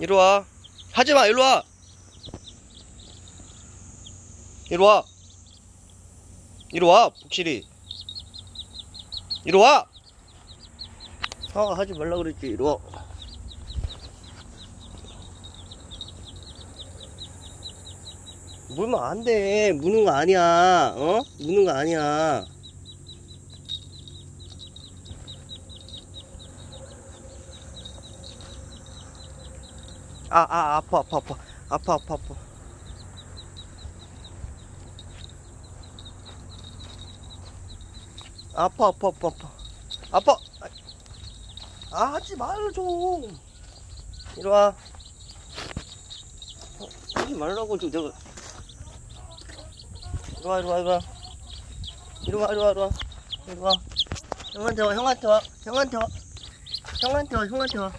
이리 와. 하지 마, 이리 와. 이리 와. 이리 와, 복실이. 이리 와. 아, 하지 말라 그랬지. 이리 와. 물면 안 돼. 무는 거 아니야. 어? 무는 거 아니야. 아, 아, 아파, 아파, 아파. 아파, 아파, 아파. 아파, 아파, 아파, 아파. 아파. 아, 하지 좀. 이리 와. 어, 하지 말라고, 좀, 저거. 이리 와, 이리 와, 이리 와. 이리 와, 이리 와, 이리 와. 이리 와. 형한테 와, 형한테 와. 형한테 와. 형한테 와, 형한테 와.